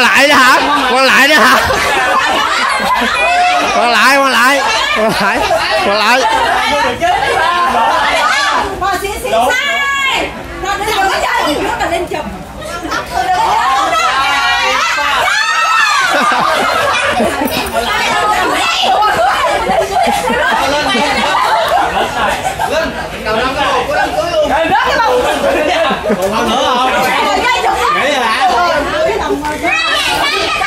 lại nữa hả? Quăng lại nữa hả? Quăng lại quăng lại. Quăng lại quăng lại.